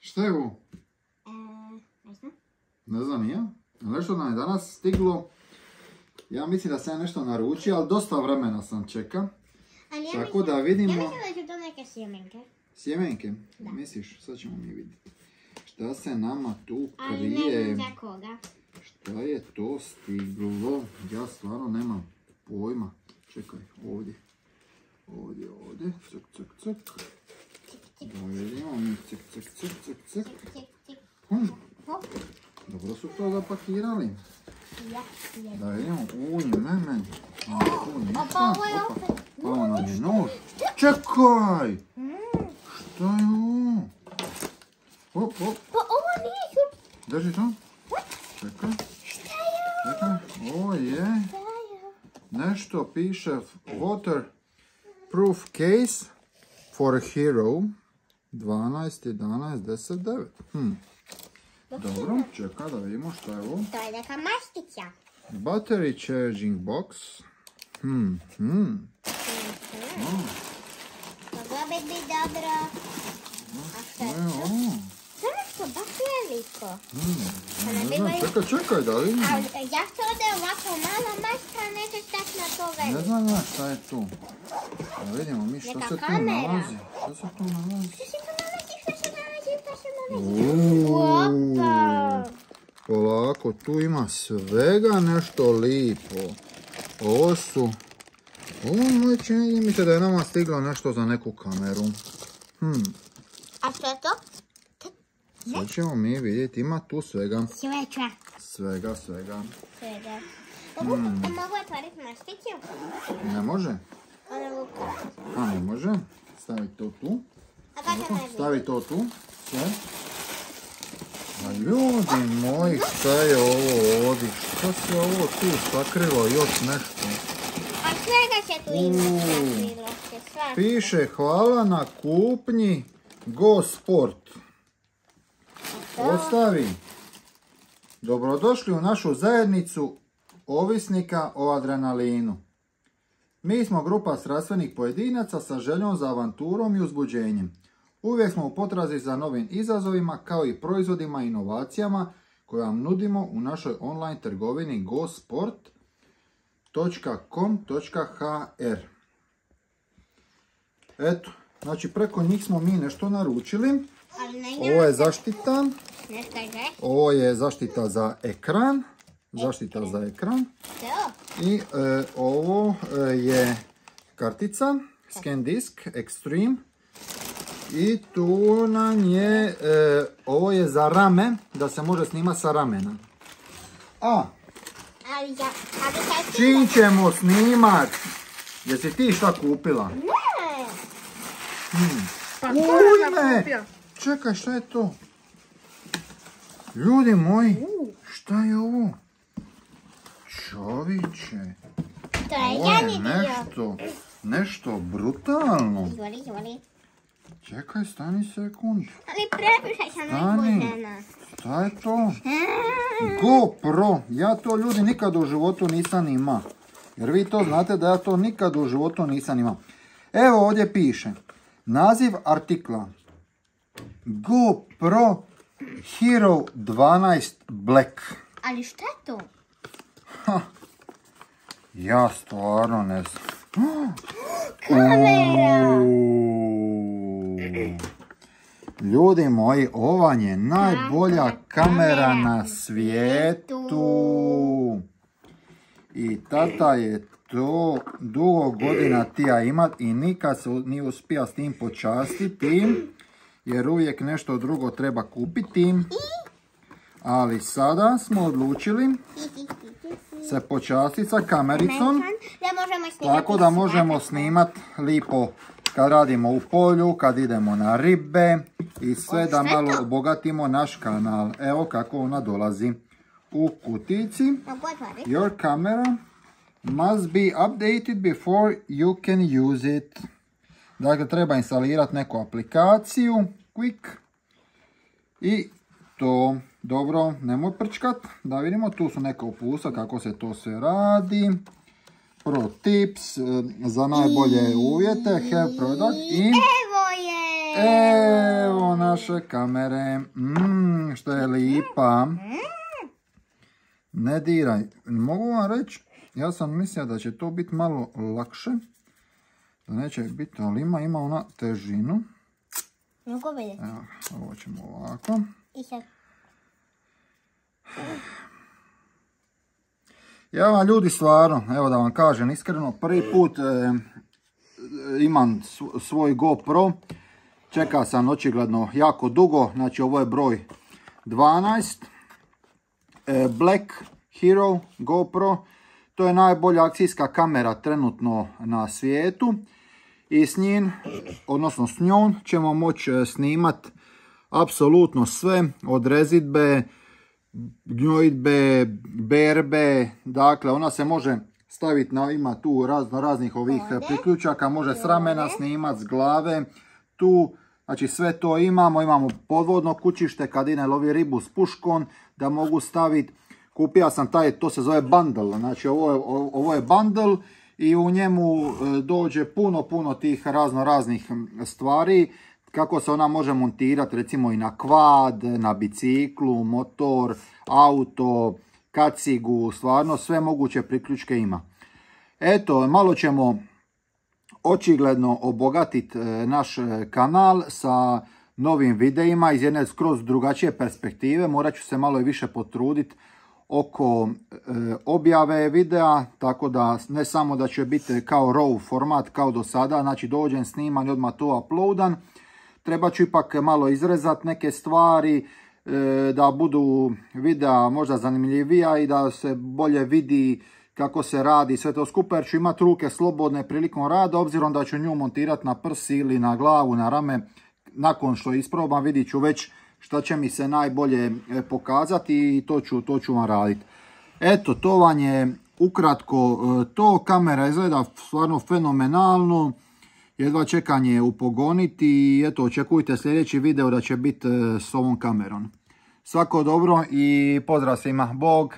Šta je ovo? E, ne znam. Ne znam ja. Nešto nam je danas stiglo. Ja mislim da sam ja nešto naručio, ali dosta vremena sam čeka. Ali ja Tako mislim, da ja vidimo... mislim da su to neke sjemenke. Sjemenke? Misliš? Sad ćemo mi vidjeti. Šta se nama tu Ali ne krije? znam za koga. Šta je to stiglo? Ja stvarno nemam pojma. Čekaj, ovdje. Ovdje, ovdje. Cuk, cuk, cuk. Hm, Hop. dobro su to zapakirali. Da vidimo. Uj, tu ništa. pa ovo je opet Ovo nam je nož. Čekaj! Šta je ovo? Hop, hop. Pa ovo nije su... Drži to. Čekaj. Šta je. Ovo je... Šta je? Nešto piše waterproof case for a hero 12, 11, 10, 9. Hm. Dobro, čekaj da vidimo šta je ovo. To je neka maštica. Battery charging box. Hm, hm. Mogla bi biti dobro. A šta Šta je to? baš veliko. Pa Ne ne znam, valjda- čekaj, čekaj da vidimo. Ali zašto ovdje je ovako mala mašta, a neće stati na to Ne veliko? znam ja šta je tu. Da vidimo mi što Neka se tu nalazi. Što se tu nalazi? Što se nalazi, što se nalazi, što se nalazi? Opa! Polako, tu ima svega nešto lipo. Ovo su... Ovo moj čini mi se da je nama stiglo nešto za neku kameru. Hm, A što je to? sad ćemo mi vidjeti, ima tu svega. Sveća. Svega, svega. Svega. Mogu, mogu otvoriti mašticu? Ne može? Ona luka. A ne može. Stavi to tu. Stavi to tu. Sve. A ljudi moji, šta je ovo ovdje? Šta se ovo tu sakrilo još nešto? A svega će tu imati Uuu. sakrilo se. Piše hvala na kupnji Go Sport. Ostavi. Dobrodošli u našu zajednicu ovisnika o adrenalinu. Mi smo grupa strastvenih pojedinaca sa željom za avanturom i uzbuđenjem. Uvijek smo u potrazi za novim izazovima kao i proizvodima i inovacijama koje vam nudimo u našoj online trgovini gosport.com.hr Eto, znači preko njih smo mi nešto naručili. Ovo je zaštita, ovo je zaštita za ekran, zaštita za ekran i e, ovo e, je kartica, scan disk, extreme i tu nam je, e, ovo je za rame, da se može snimati sa ramena. A, Ali ja, ali kaj ti? čim ćemo snimat? Jesi ti šta kupila? Ne! Pa Ujme! Čekaj, šta je to? Ljudi moji, šta je ovo? Čoviće, To je ovo je nešto, nešto brutalno. Izvoli, izvoli. Čekaj, stani sekund. Ali prepišaj sam najpođena. Šta je to? GoPro. Ja to ljudi nikad u životu nisam ima. Jer vi to znate da ja to nikad u životu nisam imao. Evo ovdje piše. Naziv artikla. GoPro Hero 12 Black. Ali šta je to? Ja stvarno ne znam. Kamera! Ljudi moji, ova je najbolja kamera na svijetu. I tata je to dugo godina tija imat i nikad se nije uspio s tim počastiti. Jer uvijek nešto drugo treba kupiti. Ali sada smo odlučili se počastiti sa kamericom. Snimati Tako da možemo snimat lipo kad radimo u polju, kad idemo na ribe i sve da malo obogatimo naš kanal. Evo kako ona dolazi u kutici. Your camera must be updated before you can use it. Dakle, treba instalirati neku aplikaciju, quick. I to, dobro, nemoj prčkat, da vidimo, tu su neka upusa kako se to sve radi. Pro tips eh, za najbolje uvjete, have product i Evo je! evo naše kamere. Mmm, što je lipa. Ne diraj. Mogu vam reći, ja sam mislio da će to biti malo lakše. Da neće biti, ali ima, ima ona težinu. Mogu vidjeti. Evo, ovo ćemo ovako. I sad. Ja vam ljudi stvarno, evo da vam kažem iskreno, prvi put e, imam sv- svoj GoPro. Čeka sam očigledno jako dugo, znači ovo je broj 12. E, Black Hero GoPro. To je najbolja akcijska kamera trenutno na svijetu. I s njim, odnosno s njom, ćemo moći e, snimat apsolutno sve od rezidbe, gnojidbe, berbe, dakle ona se može staviti na, ima tu razno raznih ovih priključaka, može s ramena snimat, s glave, tu, znači sve to imamo, imamo podvodno kućište kad ide lovi ribu s puškom, da mogu staviti, kupio sam taj, to se zove bundle, znači ovo je, ovo je bundle i u njemu e, dođe puno, puno tih razno raznih stvari, kako se ona može montirati recimo i na kvad, na biciklu, motor, auto, kacigu, stvarno sve moguće priključke ima. Eto, malo ćemo očigledno obogatiti e, naš e, kanal sa novim videima iz jedne skroz drugačije perspektive. Morat ću se malo i više potruditi oko e, objave videa, tako da ne samo da će biti kao RAW format kao do sada, znači dođem sniman i odmah to uploadan, treba ću ipak malo izrezati neke stvari e, da budu videa možda zanimljivija i da se bolje vidi kako se radi sve to skupa jer ću imati ruke slobodne prilikom rada obzirom da ću nju montirati na prsi ili na glavu, na rame nakon što isprobam vidit ću već šta će mi se najbolje e, pokazati i to ću, to ću vam raditi. Eto, to vam je ukratko e, to. Kamera izgleda stvarno fenomenalno. Jedva čekanje upogoniti i eto, očekujte sljedeći video da će biti e, s ovom kamerom. Svako dobro i pozdrav svima. Bog!